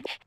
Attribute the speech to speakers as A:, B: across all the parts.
A: Nope, nope.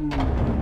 B: Ooh.